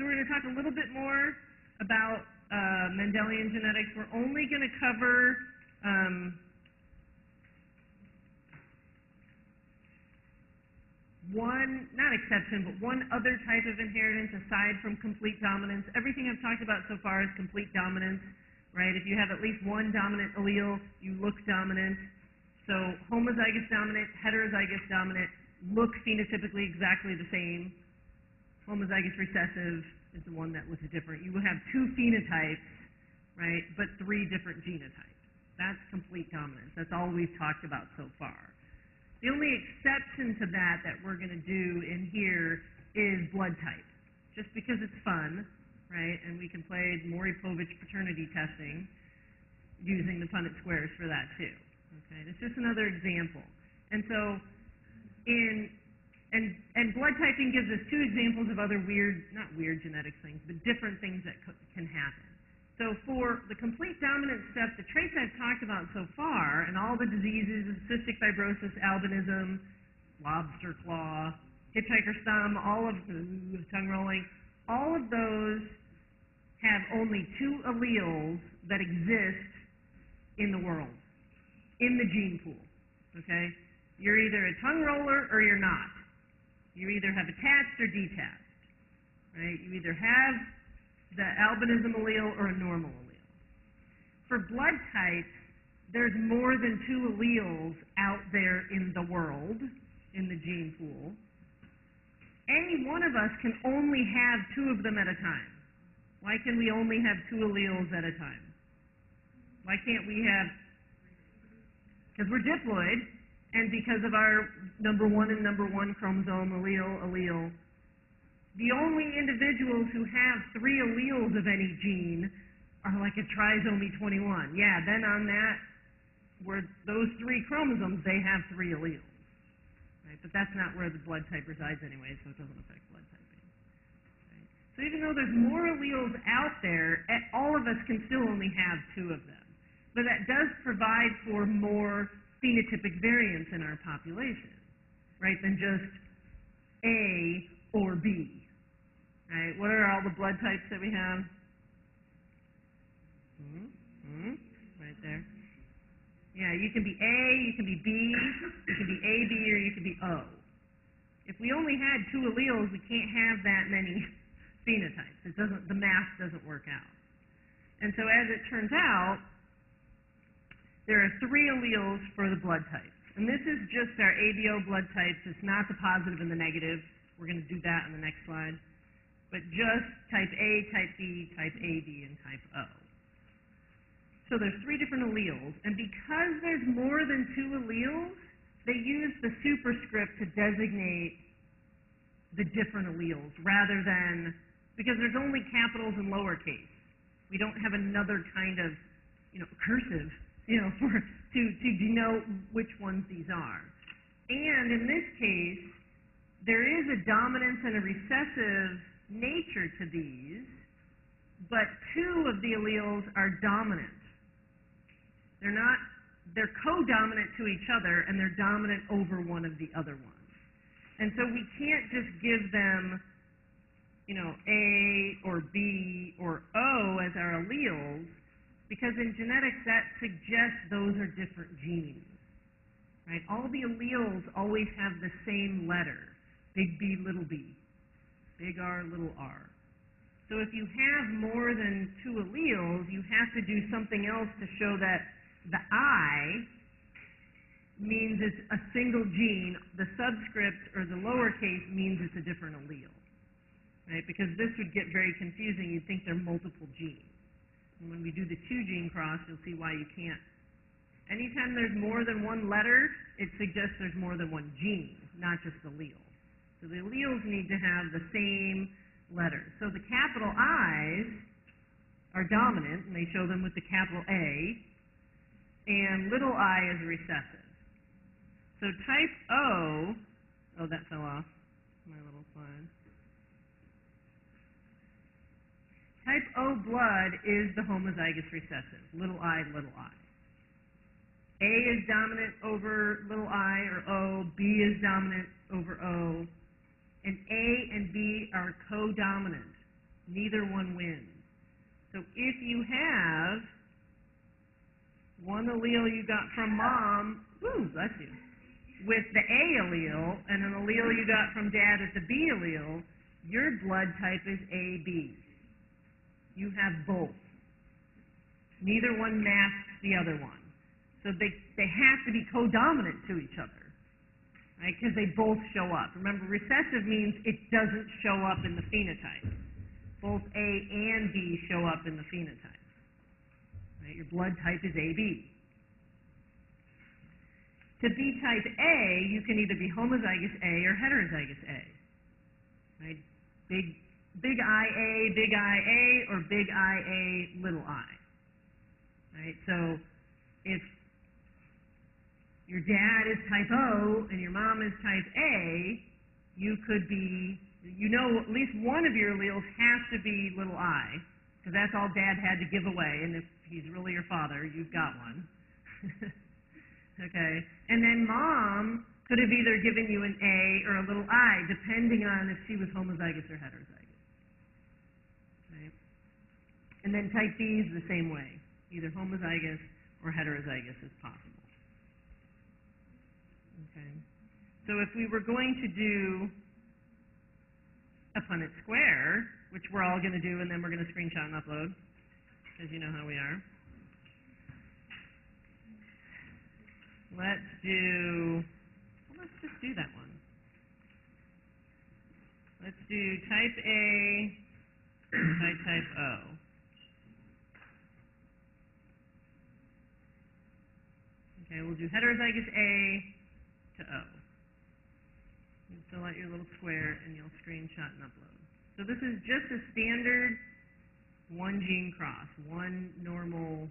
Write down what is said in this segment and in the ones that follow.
So we're going to talk a little bit more about uh, Mendelian genetics. We're only going to cover um, one, not exception, but one other type of inheritance aside from complete dominance. Everything I've talked about so far is complete dominance, right? If you have at least one dominant allele, you look dominant. So homozygous dominant, heterozygous dominant look phenotypically exactly the same. Homozygous recessive is the one that looks different. You will have two phenotypes, right, but three different genotypes. That's complete dominance. That's all we've talked about so far. The only exception to that that we're going to do in here is blood type, just because it's fun, right? And we can play Maury-Povich paternity testing using the Punnett squares for that too. Okay, it's just another example. And so, in and and blood typing gives us two examples of other weird, not weird genetic things, but different things that can happen. So for the complete dominant stuff, the traits I've talked about so far, and all the diseases, cystic fibrosis, albinism, lobster claw, hitchhiker's thumb, all of the tongue rolling, all of those have only two alleles that exist in the world, in the gene pool. Okay? You're either a tongue roller or you're not. You either have attached or detached. Right? You either have the albinism allele or a normal allele. For blood types, there's more than two alleles out there in the world, in the gene pool. Any one of us can only have two of them at a time. Why can we only have two alleles at a time? Why can't we have, because we're diploid, and because of our number one and number one chromosome allele, allele, the only individuals who have three alleles of any gene are like a trisomy 21. Yeah, then on that, where those three chromosomes, they have three alleles. Right? But that's not where the blood type resides anyway, so it doesn't affect blood typing. Right? So even though there's more alleles out there, eh, all of us can still only have two of them. But that does provide for more phenotypic variance in our population, right, than just A or B. Right? What are all the blood types that we have? Mm -hmm. Right there. Yeah, you can be A, you can be B, you can be AB, or you can be O. If we only had two alleles, we can't have that many phenotypes. It doesn't. The math doesn't work out. And so, as it turns out, there are three alleles for the blood types. And this is just our ABO blood types. It's not the positive and the negative. We're going to do that on the next slide but just type A, type B, type AB, and type O. So there's three different alleles, and because there's more than two alleles, they use the superscript to designate the different alleles rather than, because there's only capitals and lowercase. We don't have another kind of, you know, cursive, you know, for, to, to denote which ones these are. And in this case, there is a dominance and a recessive nature to these, but two of the alleles are dominant. They're not, they're co-dominant to each other, and they're dominant over one of the other ones. And so we can't just give them, you know, A or B or O as our alleles, because in genetics that suggests those are different genes. Right? All the alleles always have the same letter, big B, little b big R, little r. So if you have more than two alleles, you have to do something else to show that the I means it's a single gene, the subscript or the lowercase means it's a different allele. Right? Because this would get very confusing. You'd think they're multiple genes. When we do the two gene cross, you'll see why you can't. Anytime there's more than one letter, it suggests there's more than one gene, not just allele. So the alleles need to have the same letters. So the capital I's are dominant, and they show them with the capital A, and little i is recessive. So type O, oh, that fell off my little slide. Type O blood is the homozygous recessive, little i, little i. A is dominant over little i or O, B is dominant over O, and A and B are codominant. Neither one wins. So if you have one allele you got from mom, woo, bless you, with the A allele and an allele you got from dad at the B allele, your blood type is AB. You have both. Neither one masks the other one. So they, they have to be codominant to each other, right? Because they both show up. Remember, recessive means it doesn't show up in the phenotype. Both A and B show up in the phenotype. Right? Your blood type is AB. To be type A, you can either be homozygous A or heterozygous A. Right? Big, big IA, big IA, or big IA, little i. Right? So if your dad is type O and your mom is type A, you could be, you know, at least one of your alleles has to be little i, because that's all dad had to give away, and if he's really your father, you've got one. okay? And then mom could have either given you an A or a little i, depending on if she was homozygous or heterozygous. Right? And then type B is the same way, either homozygous or heterozygous as possible. Okay. So if we were going to do a Punnett square, which we're all going to do, and then we're going to screenshot and upload, because you know how we are. Let's do, well, let's just do that one. Let's do type A by type O. Okay, we'll do heterozygous A to O. You fill out your little square and you'll screenshot and upload. So this is just a standard one gene cross, one normal.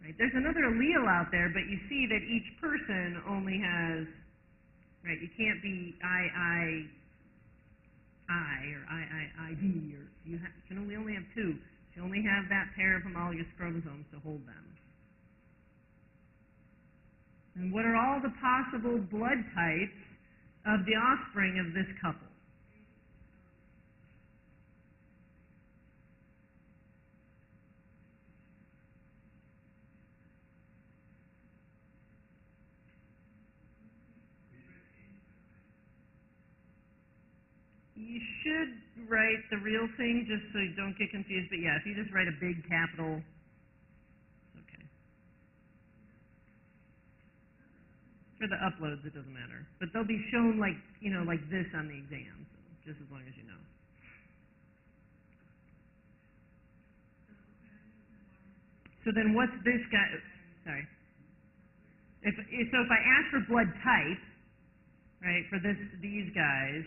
Right? There's another allele out there, but you see that each person only has, right? You can't be II I or IIID, or you, ha- you can only only have two. You only have that pair of homologous chromosomes to hold them. And what are all the possible blood types of the offspring of this couple? You should write the real thing just so you don't get confused, but yeah, if you just write a big capital, it's okay. For the uploads, it doesn't matter. But they'll be shown like, you know, like this on the exam, so just as long as you know. So then what's this guy, sorry. If, if, so if I ask for blood type, right, for this, these guys,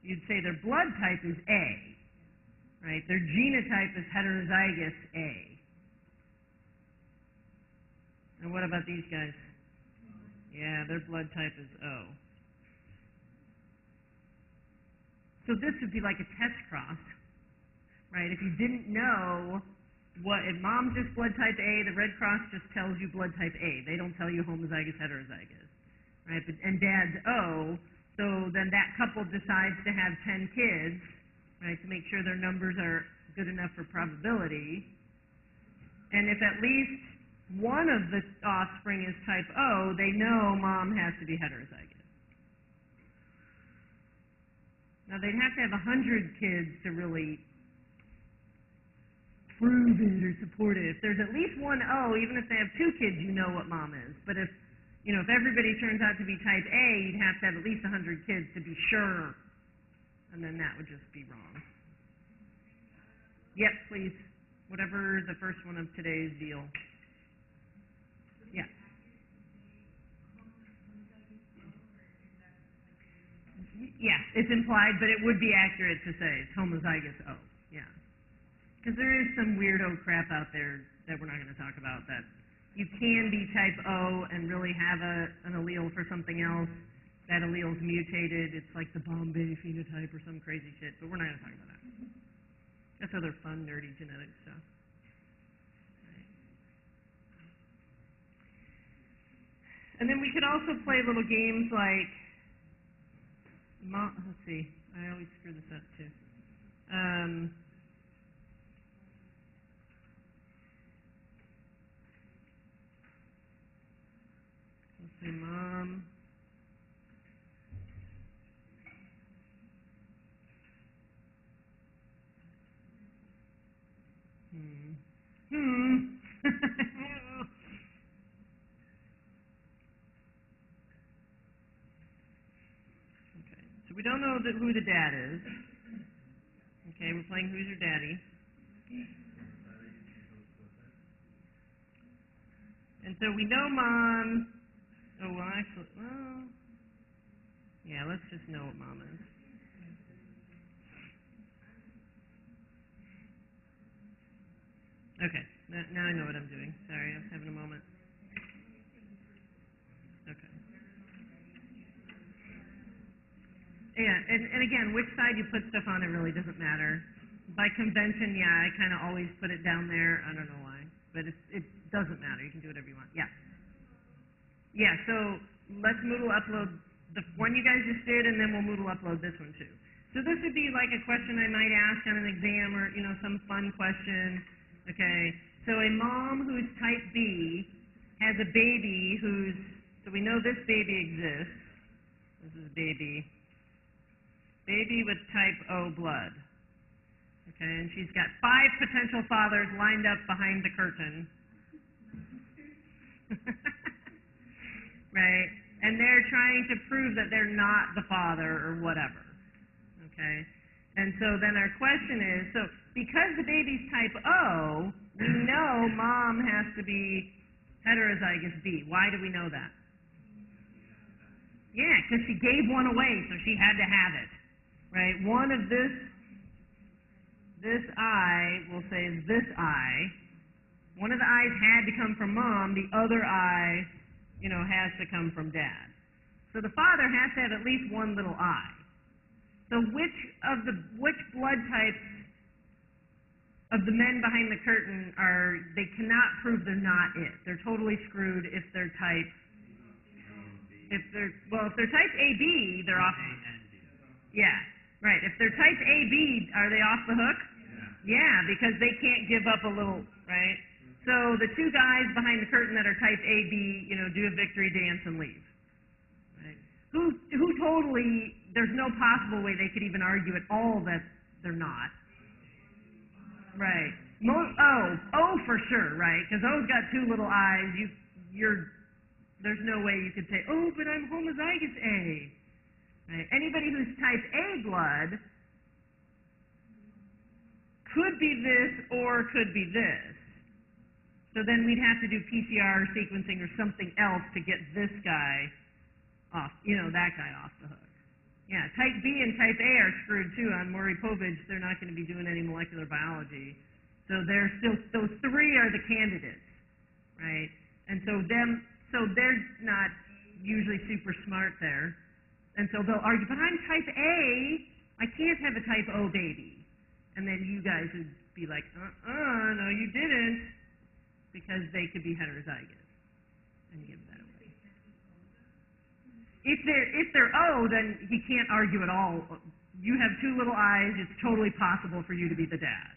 you'd say their blood type is A, right? Their genotype is heterozygous A. And what about these guys? Yeah, their blood type is O. So this would be like a test cross, right? If you didn't know what, if mom's just blood type A, the Red Cross just tells you blood type A. They don't tell you homozygous, heterozygous, right? But, and dad's O, so then that couple decides to have 10 kids, right, to make sure their numbers are good enough for probability. And if at least one of the offspring is type O, they know mm-hmm. mom has to be heterozygous. Now they'd have to have 100 kids to really prove it or support it. If there's at least one O, even if they have two kids, you know what mom is. But if you know, if everybody turns out to be type A, you'd have to have at least 100 kids to be sure, and then that would just be wrong. Yes, please. Whatever the first one of today's deal. It's implied, but it would be accurate to say it's homozygous O. Yeah. Because there is some weirdo crap out there that we're not going to talk about that you can be type O and really have a, an allele for something else. That allele's mutated. It's like the Bombay phenotype or some crazy shit, but we're not going to talk about that. That's other fun, nerdy genetic stuff. And then we could also play little games like Mo- let's see. I always screw this up too. Um, let's see, mom. Hmm. Hmm. okay. So we don't know that who the dad is. Okay, we're playing Who's Your Daddy. And so we know mom. Oh, well, actually, well, yeah, let's just know what mom is. Okay, now, now I know what I'm doing. Sorry, I was having a moment. Okay. Yeah, and, and again, which side you put stuff on, it really doesn't matter. By convention, yeah, I kind of always put it down there. I don't know why, but it it doesn't matter. You can do whatever you want. Yeah. Yeah. So let's Moodle upload the one you guys just did, and then we'll Moodle upload this one too. So this would be like a question I might ask on an exam, or you know, some fun question. Okay. So a mom who's type B has a baby who's so we know this baby exists. This is a baby. Baby with type O blood. Okay, and she's got five potential fathers lined up behind the curtain. right? And they're trying to prove that they're not the father or whatever. Okay? And so then our question is so because the baby's type O, we know mom has to be heterozygous B. Why do we know that? Yeah, because she gave one away, so she had to have it. Right? One of this this eye, we'll say is this eye. One of the eyes had to come from mom, the other eye, you know, has to come from dad. So the father has to have at least one little eye. So which of the which blood types of the men behind the curtain are they cannot prove they're not it. They're totally screwed if they're type if they're well, if they're type AB, they're off Yeah. Right. If they're type AB, are they off the hook? Yeah, because they can't give up a little, right? So the two guys behind the curtain that are type AB, you know, do a victory dance and leave. Right? Who who totally there's no possible way they could even argue at all that they're not. Right. Mo- oh, oh for sure, right? Because O's got two little eyes. You you're there's no way you could say, oh, but I'm homozygous A. Right? Anybody who's type A blood could be this or could be this. So then we'd have to do PCR sequencing or something else to get this guy off, you know, that guy off the hook. Yeah, type B and type A are screwed too. On Maury Povich, they're not going to be doing any molecular biology. So they're still, those three are the candidates, right? And so them, so they're not usually super smart there. And so they'll argue, but I'm type A, I can't have a type O baby. And then you guys would be like, uh-uh, no you didn't, because they could be heterozygous and give that away. If they're, if they're O, then he can't argue at all. You have two little eyes, it's totally possible for you to be the dad.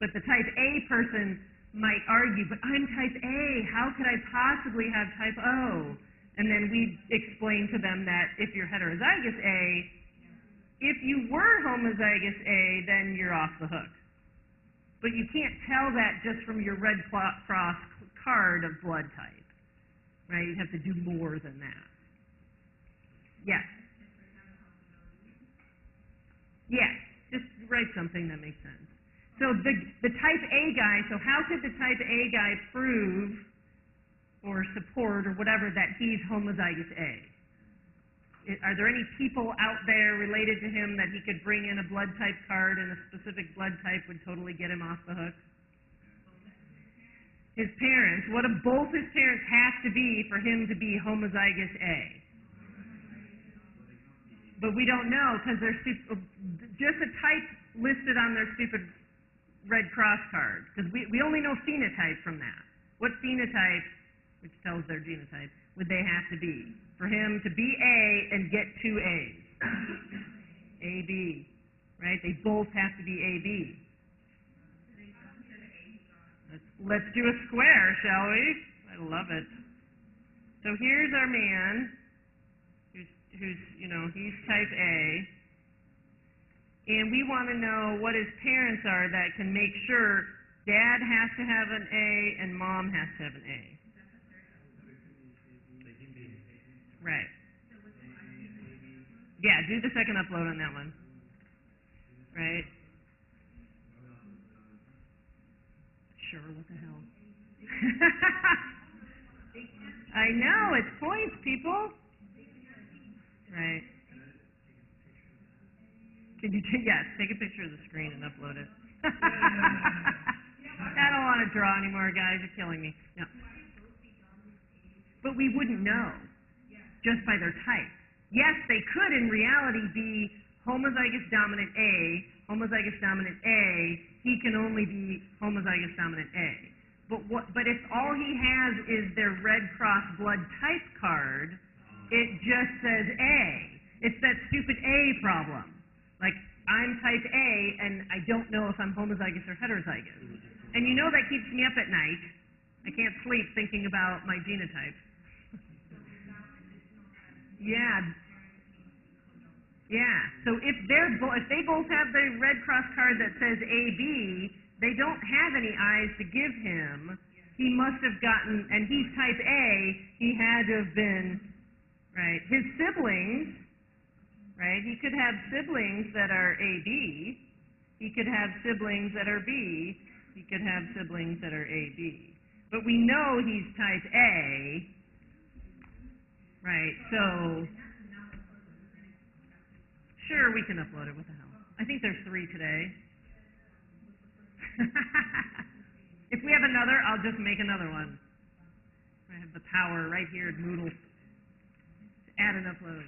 But the type A person might argue, but I'm type A, how could I possibly have type O? And then we explain to them that if you're heterozygous A, if you were homozygous A, then you're off the hook. But you can't tell that just from your Red Cross card of blood type, right? You have to do more than that. Yes. Yes. Just write something that makes sense. So the the type A guy. So how could the type A guy prove or support or whatever that he's homozygous A? Are there any people out there related to him that he could bring in a blood type card and a specific blood type would totally get him off the hook? His parents. What do both his parents have to be for him to be homozygous A? But we don't know because they're just a type listed on their stupid Red Cross card. Because we, we only know phenotype from that. What phenotype, which tells their genotype, would they have to be for him to be A and get two A's? AB, right? They both have to be AB. Let's, let's do a square, shall we? I love it. So here's our man, who's, who's, you know, he's type A, and we want to know what his parents are that can make sure dad has to have an A and mom has to have an A. Right. Yeah, do the second upload on that one. Right? Sure, what the hell? I know, it's points, people. Right. Can you take, yes, take a picture of the screen and upload it. I don't want to draw anymore, guys. You're killing me. No. But we wouldn't know just by their type. Yes, they could in reality be homozygous dominant A, homozygous dominant A, he can only be homozygous dominant A. But what, but if all he has is their Red Cross blood type card, it just says A. It's that stupid A problem. Like, I'm type A and I don't know if I'm homozygous or heterozygous. And you know that keeps me up at night. I can't sleep thinking about my genotype. Yeah. Yeah. So if they're bo- if they both have the Red Cross card that says AB, they don't have any eyes to give him. He must have gotten, and he's type A. He had to have been, right? His siblings, right? He could have siblings that are AB. He could have siblings that are B. He could have siblings that are AB. But we know he's type A, right? So, sure, we can upload it. What the hell? I think there's three today. if we have another, I'll just make another one. I have the power right here at Moodle to add an upload.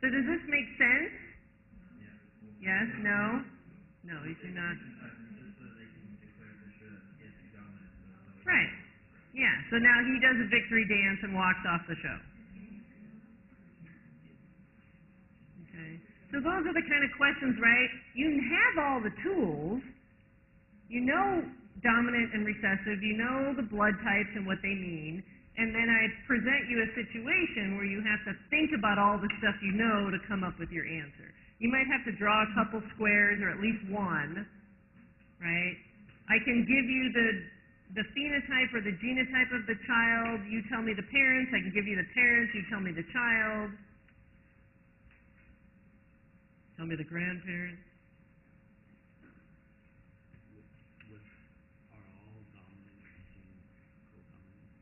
So does this make sense? Yes? No? No, you do not. Right. Yeah. So now he does a victory dance and walks off the show. Okay. So those are the kind of questions, right? You have all the tools. You know dominant and recessive. You know the blood types and what they mean. And then I present you a situation where you have to think about all the stuff you know to come up with your answer. You might have to draw a couple squares or at least one, right? I can give you the the phenotype or the genotype of the child. You tell me the parents. I can give you the parents. You tell me the child. Tell me the grandparents. Are all dominant genes co-dominant?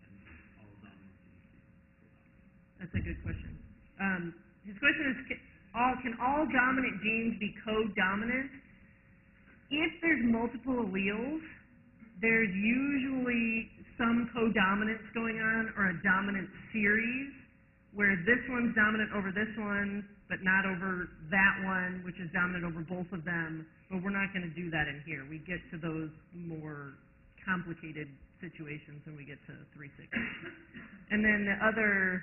Can all dominant genes be co-dominant? That's a good question. Um, his question is, can all, can all dominant genes be co-dominant? If there's multiple alleles, there's usually some co-dominance going on or a dominant series where this one's dominant over this one, but not over that one, which is dominant over both of them. But we're not going to do that in here. We get to those more complicated situations when we get to 360. And then the other